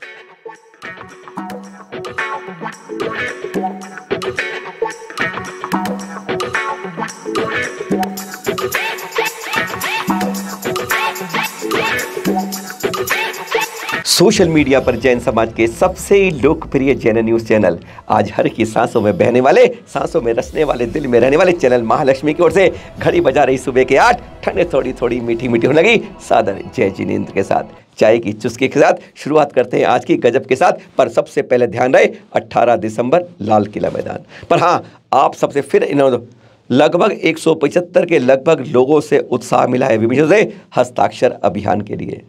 Thank you. Social media पर जैन समाज के सबसे लोकप्रिय जैन न्यूज़ चैनल। आज हर की सांसों में बहने वाले, सांसों में रसने वाले, दिल में रहने वाले चैनल महालक्ष्मी की ओर से घड़ी बजा रही सुबह के आठ, ठंडे थोड़ी थोड़ी मीठी मीठी होने लगी सादर जय जिनेन्द्र के साथ। चाय की चुस्की के साथ शुरुआत करते हैं आज की गजब के साथ, पर सबसे पहले ध्यान रहे 18 दिसंबर, लाल किला मैदान। पर हाँ आप सबसे फिर इन्होंने लगभग एक सौ पचहत्तर के लगभग लोगों से उत्साह मिला है विभिन्न से हस्ताक्षर अभियान के लिए।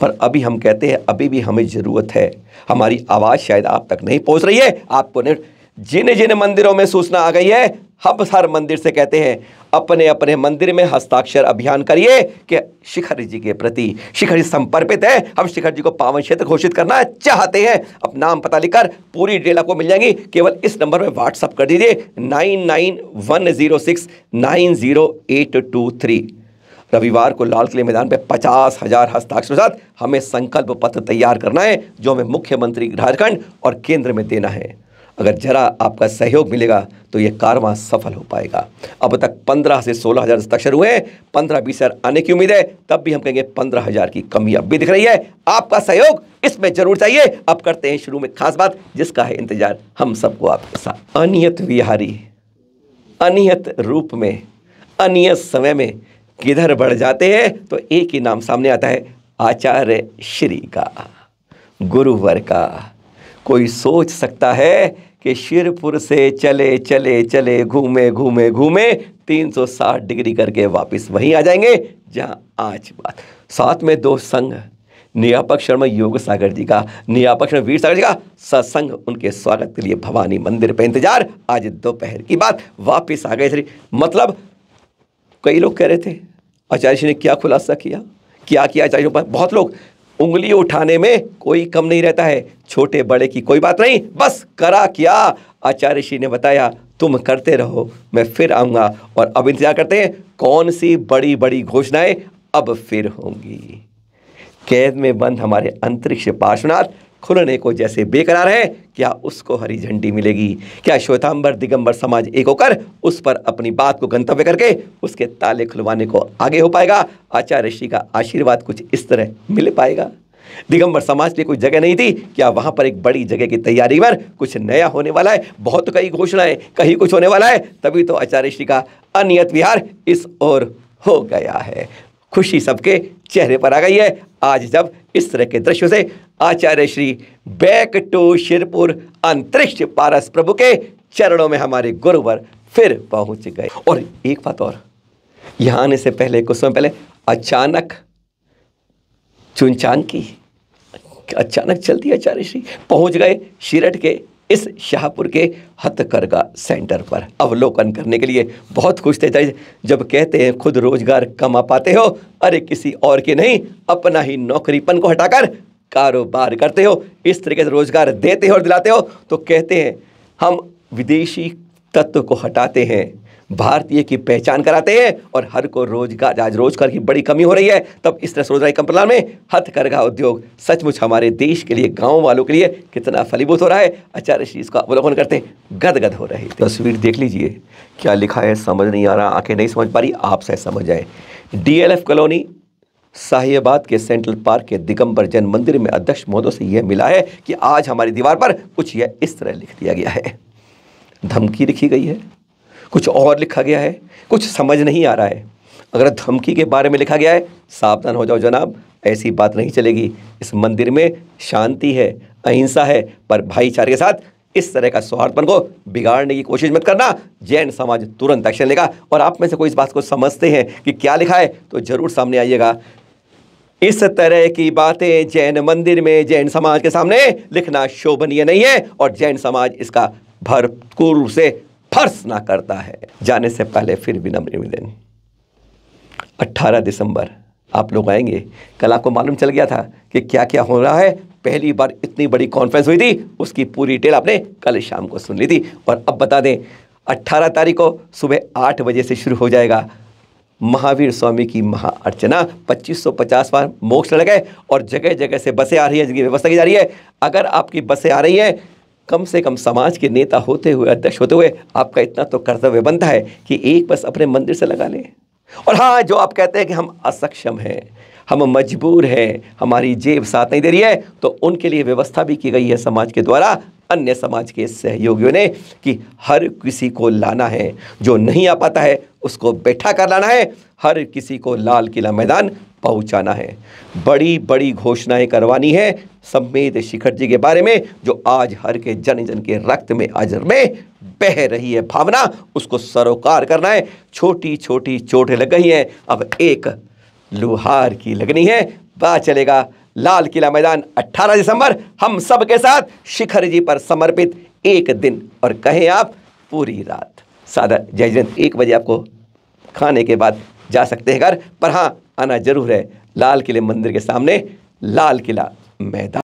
पर अभी हम कहते हैं, अभी भी हमें ज़रूरत है। हमारी आवाज़ शायद आप तक नहीं पहुँच रही है। आपको जिन जिन मंदिरों में सूचना आ गई है। हम हर मंदिर से कहते हैं अपने अपने मंदिर में हस्ताक्षर अभियान करिए कि शिखर जी के प्रति, शिखर जी समर्पित है। हम शिखर जी को पावन क्षेत्र घोषित करना चाहते हैं। अब नाम पता लिखकर पूरी डिटेल आपको मिल जाएँगी। केवल इस नंबर में व्हाट्सअप कर दीजिए। Nine nine one zero six nine zero eight two three. रविवार को लाल किले मैदान में पचास हज़ार हस्ताक्षर साथ हमें संकल्प पत्र तैयार करना है, जो हमें मुख्यमंत्री झारखंड और केंद्र में देना है। अगर जरा आपका सहयोग मिलेगा तो ये कारवां सफल हो पाएगा। अब तक पंद्रह से सोलह हज़ार हस्ताक्षर हुए पंद्रह बीस हज़ार आने की उम्मीद है, तब भी हम कहेंगे पंद्रह हज़ार की कमी अब भी दिख रही है। आपका सहयोग इसमें ज़रूर चाहिए। अब करते हैं शुरू में खास बात, जिसका है इंतज़ार हम सबको आपके साथ। अनियत विहारी, अनियत रूप में, अनियत समय में किधर बढ़ जाते हैं तो एक ही नाम सामने आता है, आचार्य श्री का, गुरुवर का। कोई सोच सकता है कि शिरपुर से चले चले चले, घूमे घूमे घूमे 360 डिग्री करके वापस वहीं आ जाएँगे, जहाँ आज बात। साथ में दो संघ नियापक शर्मा योग सागर जी का नियापक शर्मा वीर सागर जी का, सत्संग उनके स्वागत के लिए भवानी मंदिर पर इंतज़ार। आज दोपहर की बात, वापस आ गए श्री। मतलब कई लोग कह रहे थे आचार्य जी ने क्या खुलासा किया? क्या किया आचार्य पर बहुत लोग, उंगली उठाने में कोई कम नहीं रहता है। छोटे बड़े की कोई बात नहीं, बस करा क्या। आचार्य श्री ने बताया, तुम करते रहो, मैं फिर आऊँगा। और अब इंतज़ार करते हैं कौन सी बड़ी बड़ी घोषणाएँ अब फिर होंगी। कैद में बंद हमारे अंतरिक्ष पार्श्वनाथ खुलने को जैसे बेकरार है, क्या उसको हरी झंडी मिलेगी? क्या श्वेतांबर, दिगंबर समाज एक होकर उस पर अपनी बात को गंतव्य करके उसके ताले खुलवाने को आगे हो पाएगा? आचार्य ऋषि का आशीर्वाद कुछ इस तरह मिल पाएगा? दिगंबर समाज की कोई जगह नहीं थी। क्या वहाँ पर एक बड़ी जगह की तैयारी पर कुछ नया होने वाला है? बहुत कई घोषणाएँ, कहीं कुछ होने वाला है, तभी तो आचार्य श्री का अनियत विहार इस ओर हो गया है। खुशी सबके चेहरे पर आ गई है। आज जब इस तरह के दृश्य से आचार्य श्री बैक टू शिरपुर अंतरिक्ष पारस प्रभु के चरणों में हमारे गुरुवर फिर पहुँच गए। और एक बात और, यहाँ आने से पहले, कुछ समय पहले अचानक चुनचान की, अचानक चलती आचार्य श्री पहुँच गए शिरट के इस शाहपुर के हथकरघा सेंटर पर। अवलोकन करने के लिए बहुत खुश थे जब कहते हैं, खुद रोज़गार कमा पाते हो, अरे किसी और के नहीं, अपना ही नौकरीपन को हटाकर कारोबार करते हो, इस तरीके से रोज़गार देते हो और दिलाते हो तो कहते हैं, हम विदेशी तत्व को हटाते हैं, भारतीय की पहचान कराते हैं और हर को रोज़गार, आज रोज़गार की बड़ी कमी हो रही है, तब इस तरह सोच रहा कंपला में हथकरघा उद्योग। सचमुच हमारे देश के लिए, गाँव वालों के लिए कितना फलीभूत हो रहा है। आचार्य श्री इसका अवलोकन करते हैं, गदगद हो रहे तस्वीर देख लीजिए, क्या लिखा है, समझ नहीं आ रहा, आँखें नहीं समझ पा रही आप से समझ आए। डीएलएफ कॉलोनी साहिबाद के सेंट्रल पार्क के दिगंबर जैन मंदिर में अध्यक्ष महोदय से यह मिला है कि आज हमारी दीवार पर कुछ यह इस तरह लिख दिया गया है। धमकी लिखी गई है, कुछ और लिखा गया है, कुछ समझ नहीं आ रहा है। अगर धमकी के बारे में लिखा गया है, सावधान हो जाओ जनाब, ऐसी बात नहीं चलेगी। इस मंदिर में शांति है, अहिंसा है, पर भाईचारे के साथ इस तरह का सौहार्दपन को बिगाड़ने की कोशिश मत करना। जैन समाज तुरंत एक्शन लेगा और आप में से कोई इस बात को समझते हैं कि क्या लिखा है तो ज़रूर सामने आइएगा। इस तरह की बातें जैन मंदिर में, जैन समाज के सामने लिखना शोभनीय नहीं है और जैन समाज इसका भरपूर रूप से फर्श ना करता है। जाने से पहले फिर विनम्र निवेदन। अट्ठारह दिसंबर, आप लोग आएँगे। कल आपको मालूम चल गया था कि क्या क्या हो रहा है। पहली बार इतनी बड़ी कॉन्फ्रेंस हुई थी, उसकी पूरी डिटेल आपने कल शाम को सुन ली थी। और अब बता दें 18 तारीख को सुबह आठ बजे से शुरू हो जाएगा महावीर स्वामी की महाअर्चना 2550 बार मोक्ष लड़ गए और जगह जगह से बसें आ रही हैं जिनकी व्यवस्था की जा रही है। अगर आपकी बसें आ रही हैं, कम से कम समाज के नेता होते हुए, अध्यक्ष होते हुए, आपका इतना तो कर्तव्य बनता है कि एक बस अपने मंदिर से लगा लें। और हाँ जो आप कहते हैं कि हम असक्षम हैं, हम मजबूर हैं, हमारी जेब साथ नहीं दे रही है तो उनके लिए व्यवस्था भी की गई है समाज के द्वारा, अन्य समाज के सहयोगियों ने, कि हर किसी को लाना है, जो नहीं आ पाता है उसको बैठा कर लाना है। हर किसी को लाल किला मैदान पहुंचाना है। बड़ी बड़ी घोषणाएँ करवानी है सम्मेद शिखर जी के बारे में, जो आज हर के जन जन के रक्त में, अजर में बह रही है भावना, उसको सरोकार करना है। छोटी छोटी चोटें लग गई हैं। अब एक लुहार की लगनी है। बात चलेगा। लाल किला मैदान 18 दिसंबर। हम सब के साथ शिखर जी पर समर्पित एक दिन। और कहें आप, पूरी रात। सादा जय एक बजे आपको खाने के बाद जा सकते हैं घर। पर हाँ आना ज़रूर है। लाल किले मंदिर के सामने, लाल किला मैदान।